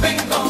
vengo.